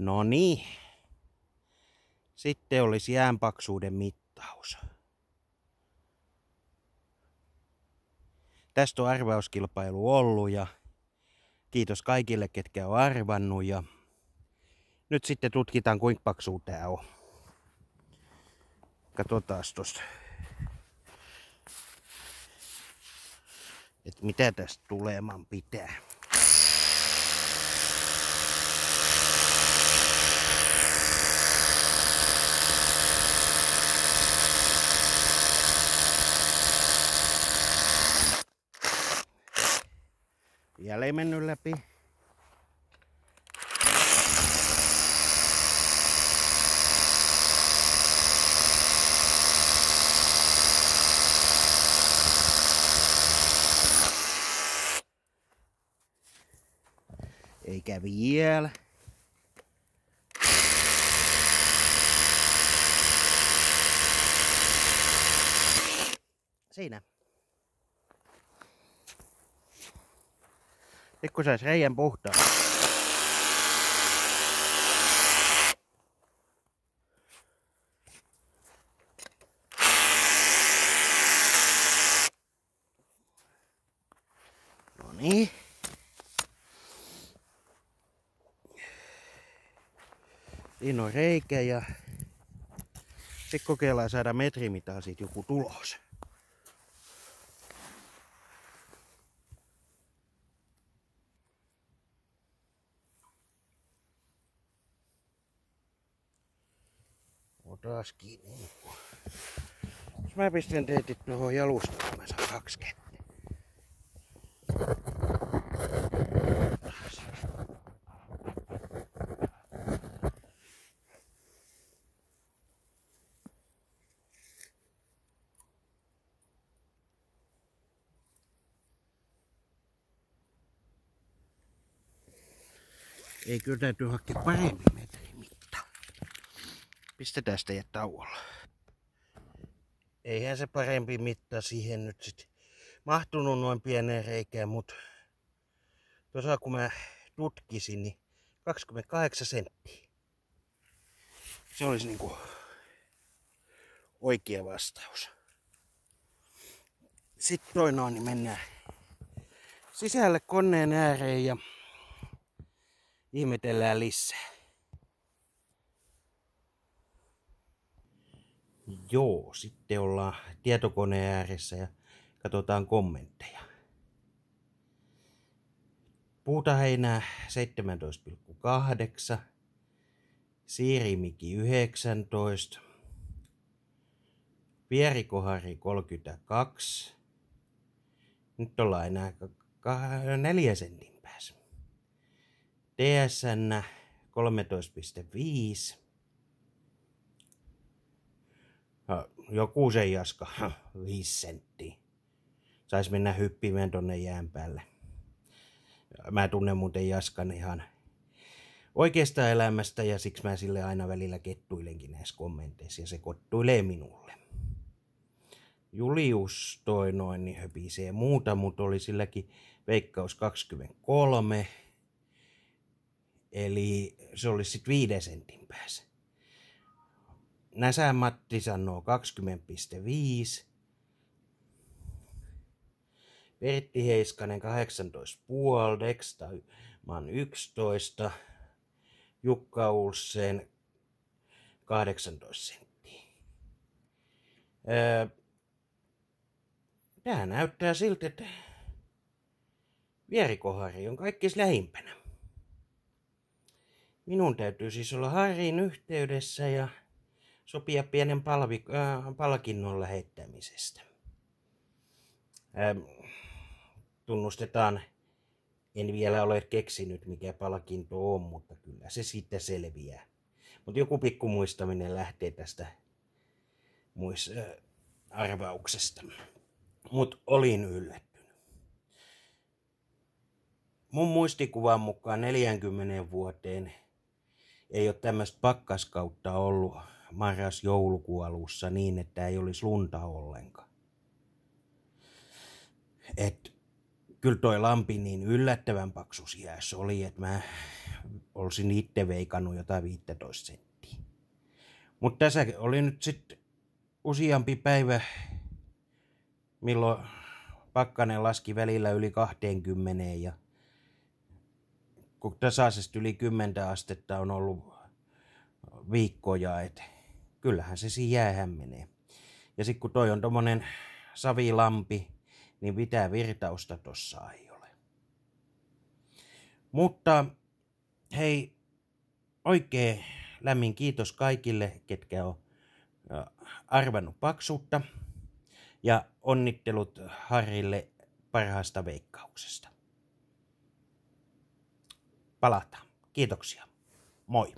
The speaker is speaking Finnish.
No niin. Sitten olisi jäänpaksuuden mittaus. Tästä on arvauskilpailu ollut ja kiitos kaikille, ketkä on arvannut ja nyt sitten tutkitaan kuinka paksu tää on. Katsotaan tosta. Et mitä tästä tulemaan pitää. Vielä ei mennyt läpi. Eikä vielä. Siinä. Nyt kun sais reijän puhtaan. No niin. Siinä on reikä ja sitten kokeillaan saada metrimitaa siitä joku tulos. Taas kiinni. Jos mä pistän teetit tuohon jalustalle, mä saan kaksi kättä. Ei kyllä täytyy hakea paremmin mitta. Pistetään ja tauolla. Eihän se parempi mitta siihen nyt sit mahtunut noin pieneen reikään, mutta tuossa kun mä tutkisin, niin 28 senttiä. Se olisi niinku oikea vastaus. Sitten toinen niin mennään sisälle koneen ääreen ja ihmetellään lisää. Joo, sitten ollaan tietokoneen ääressä ja katsotaan kommentteja. Puutaheinää 17,8, siirimiki 19, pierikohari 32, nyt ollaan enää neljä sentin päässä. TSN 13,5. Joku se jaska, 5 senttiä. Sais mennä hyppimään tonne jään päälle. Mä tunnen muuten Jaskan ihan oikeasta elämästä ja siksi mä sille aina välillä kettuilenkin näissä kommenteissa ja se kottuilee minulle. Julius toi noin niin höpisee muuta, mutta oli silläkin veikkaus 23. Eli se olisi sitten viiden sentin päässä. Näsä Matti sanoo 20,5. Pertti Heiskanen 18,5. Dexta man 11. Jukka Ulsen 18 senttiä. Öö, Tämä näyttää siltä, että vierikohari on kaikkein lähimpänä. Minun täytyy siis olla Harin yhteydessä ja sopia pienen palvi, äh, palkinnon lähettämisestä. Ähm, tunnustetaan, en vielä ole keksinyt mikä palkinto on, mutta kyllä se sitten selviää. Mutta joku pikku muistaminen lähtee tästä muis, äh, arvauksesta. Mutta olin yllättynyt. Mun muistikuvan mukaan 40 vuoteen ei ole tämmöistä pakkaskautta ollut marras-joulukuun alussa niin, että ei olisi lunta ollenkaan. Et kyllä toi lampi niin yllättävän paksus jäässä oli, että mä olisin itse veikannut jotain 15 senttiä. Mutta tässä oli nyt sitten useampi päivä, milloin pakkanen laski välillä yli 20 ja kun tasaisesti yli 10 astetta on ollut viikkoja, että kyllähän se siinä jäähän menee. Ja sitten kun toi on tommonen savilampi, niin mitään virtausta tossa ei ole. Mutta hei, oikein lämmin kiitos kaikille, ketkä on arvannut paksuutta. Ja onnittelut Harrille parhaasta veikkauksesta. Palataan. Kiitoksia. Moi.